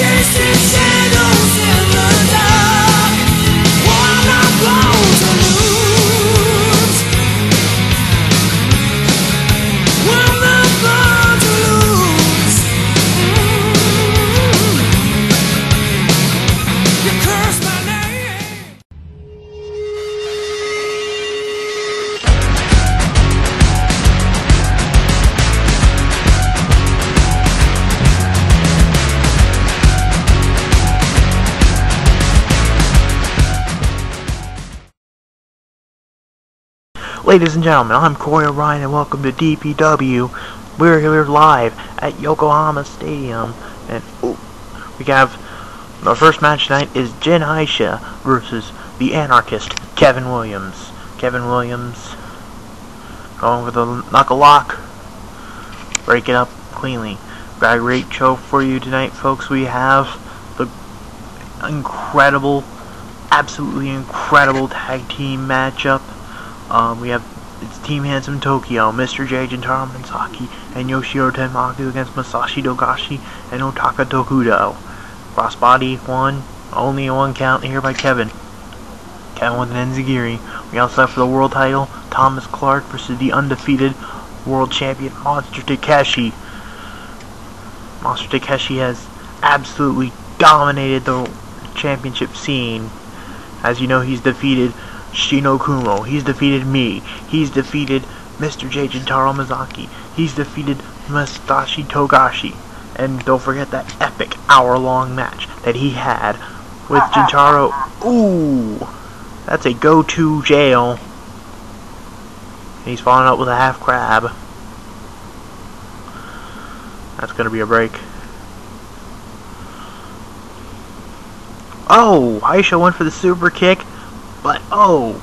Jason Ladies and gentlemen, I'm Corey O'Ryan and welcome to DPW. We're here live at Yokohama Stadium and ooh, we have our first match tonight is Jin Haisha versus the anarchist Kevin Williams. Kevin Williams going for the knuckle lock. Break it up cleanly. Got a great show for you tonight, folks. We have the incredible, absolutely incredible tag team matchup um, we have it's Team Handsome Tokyo, Mr. J, Jintaro Masaki, and Yoshihiro Tenmaku against Masashi Togashi and Otaka Tokudo. Crossbody, one, only one count here by Kevin. Kevin with an Enziguri. We also have for the world title, Thomas Clark versus the undefeated world champion Monster Takeshi. Monster Takeshi has absolutely dominated the championship scene. As you know, he's defeated Shino Kumo. He's defeated me. He's defeated Mr. J. Jintaro Masaki. He's defeated Masashi Togashi. And don't forget that epic hour-long match that he had with uh, uh, Jintaro. Uh, Ooh, that's a go-to jail. He's following up with a half crab. That's gonna be a break. Oh, Haisha went for the super kick. But oh,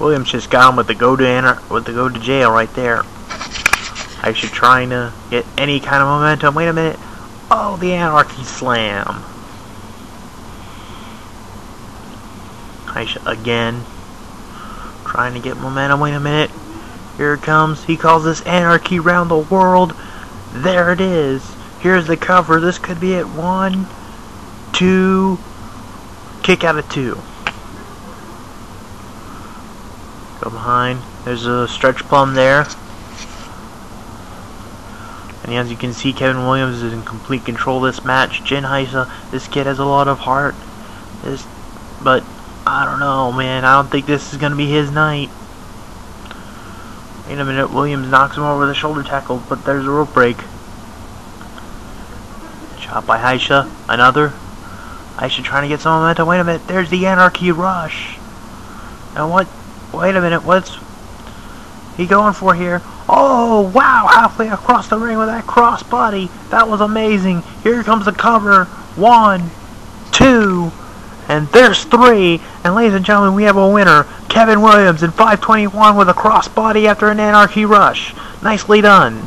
Williams just got him with the go to enter with the go to jail right there. Haisha trying to get any kind of momentum. Wait a minute. Oh, the anarchy slam. Haisha again trying to get momentum. Wait a minute. Here it comes. He calls this anarchy round the world. There it is. Here's the cover. This could be it. One, two, kick out of two. Go behind. There's a stretch plum there. And as you can see, Kevin Williams is in complete control this match. Jin Haisha, this kid has a lot of heart. This, but I don't know, man. I don't think this is to be his night. Wait a minute. Williams knocks him over the shoulder tackle, but there's a rope break. Shot by Haisha. Another. Haisha trying to get some momentum. Wait a minute. There's the Anarchy Rush. And what Wait a minute, what's he going for here? Oh, wow, halfway across the ring with that crossbody. That was amazing. Here comes the cover. One, two, and there's three. And ladies and gentlemen, we have a winner. Kevin Williams in 521 with a crossbody after an anarchy rush. Nicely done.